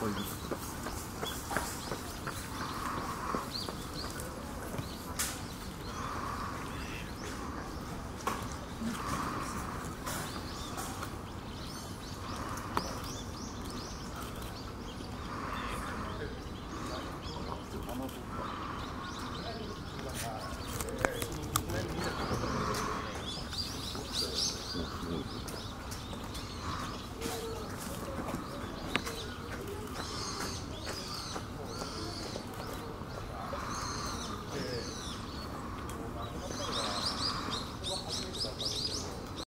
こういうすごい。